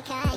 my god.